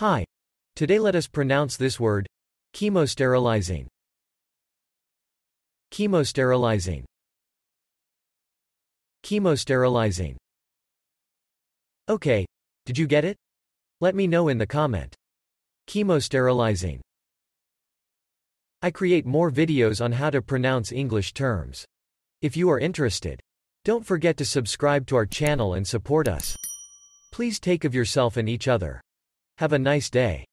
Hi. Today let us pronounce this word chemosterilizing. Chemosterilizing. Chemosterilizing. Okay, did you get it? Let me know in the comment. Chemosterilizing. I create more videos on how to pronounce English terms. If you are interested, don't forget to subscribe to our channel and support us. Please take of yourself and each other. Have a nice day.